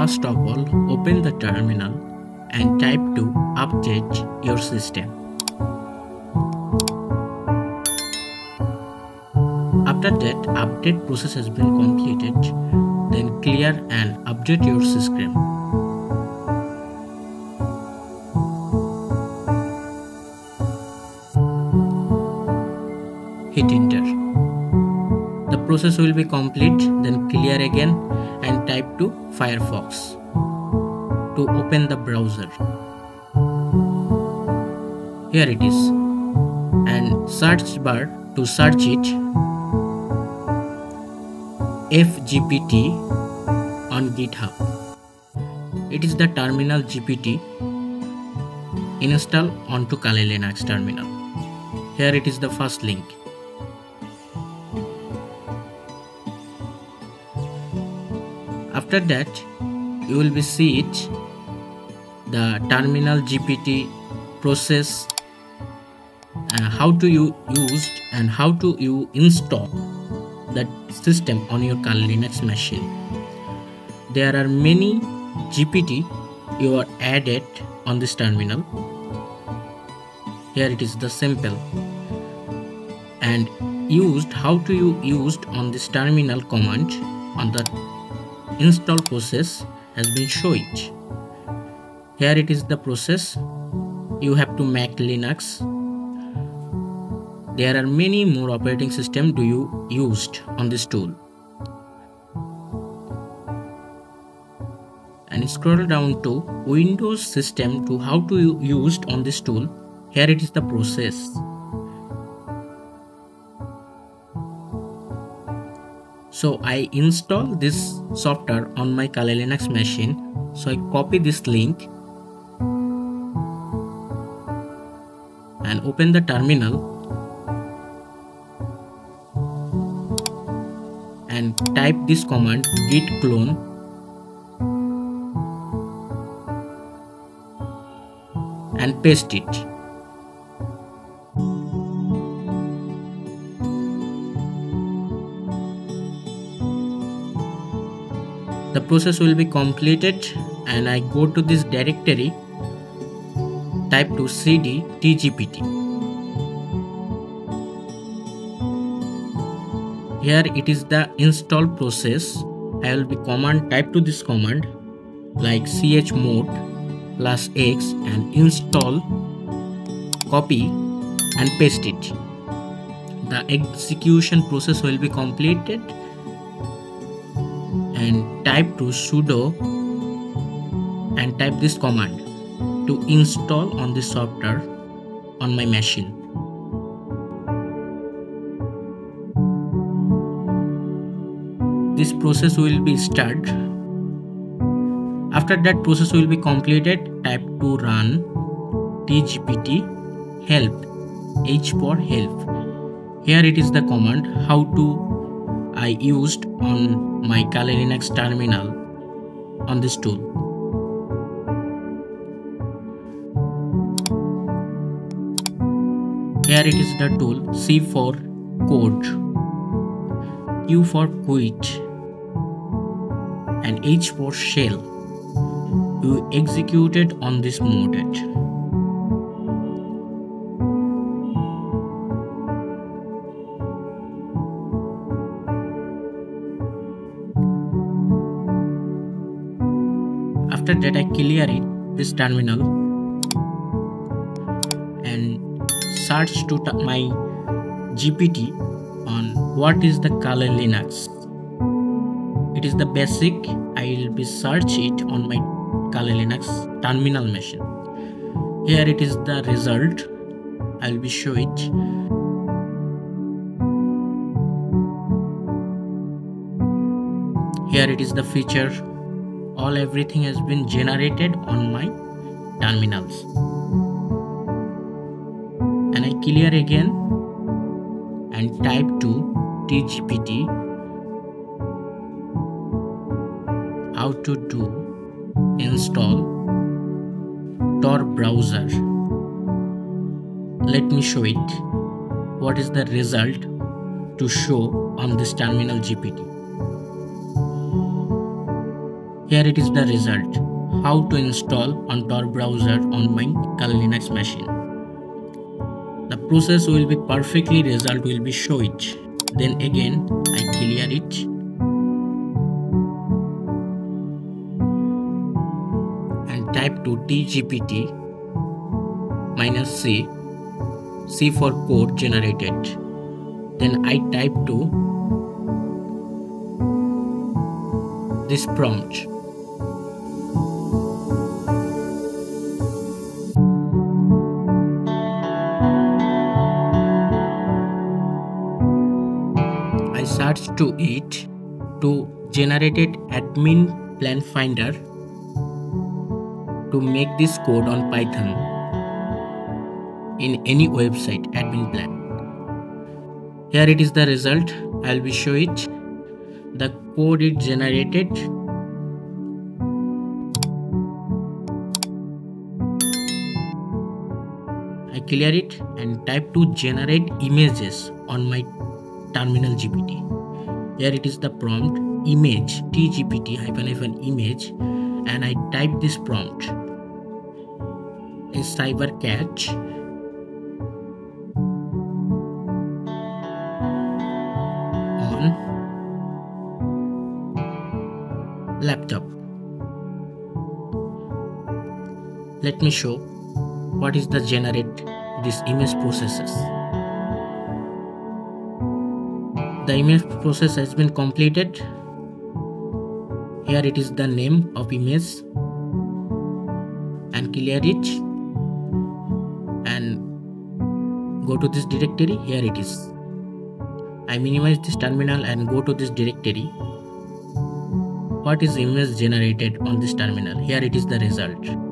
First of all, open the terminal and type to update your system. After that update process has been completed, then clear and update your system. Process will be complete, then clear again and type to Firefox to open the browser. Here it is and search bar to search it tgpt on GitHub. It is the terminal GPT install onto Kali Linux terminal. Here it is the first link. After that, you will be see it the terminal GPT process how to you used and how to you install that system on your Linux machine. There are many GPT you are added on this terminal. Here it is the simple and used how to you used on this terminal command on the install process has been shown. Here it is the process you have to make Linux there are many more operating system do you used on this tool. And scroll down to Windows system to how to used on this tool. Here it is the process. So I install this software on my Kali Linux machine. So I copy this link and open the terminal and type this command git clone and paste it. The process will be completed and I go to this directory type to cd tgpt. Here it is the install process. I will be command type to this command like chmod plus x and install copy and paste it. The execution process will be completed and type to sudo and type this command to install on the software on my machine. This process will be start. After that process will be completed type to run tgpt help h for help. Here it is the command how to i used on my Kali Linux terminal on this tool. Here it is the tool c for code. Q for quit. And H for shell. You executed on this mode after that I clear it this terminal and search to my GPT on what is the Kali Linux. It is the basic I will be search it on my Kali Linux terminal machine. Here it is the result I will be show it. Here it is the feature all everything has been generated on my terminals and I clear again and type to tgpt how to do install Tor browser. Let me show it. What is the result to show on this terminal GPT. Here it is the result. How to install on Tor browser on my Kali Linux machine. The process will be perfectly result will be show it. Then again I clear it. And type to tgpt minus c c for code generated. Then I type to this prompt to it to generated admin panel finder to make this code on Python in any website admin plan. Here it is the result. I'll be show it. The code is generated. I clear it and type to generate images on my terminal GPT. Here it is the prompt image tgpt hyphen hyphen image and I type this prompt. Is cybercat on. Laptop. Let me show what is the generate this image processes the image process has been completed. Here it is the name of image and clear it and go to this directory here it is. I minimize this terminal and go to this directory. What is image generated on this terminal? Here it is the result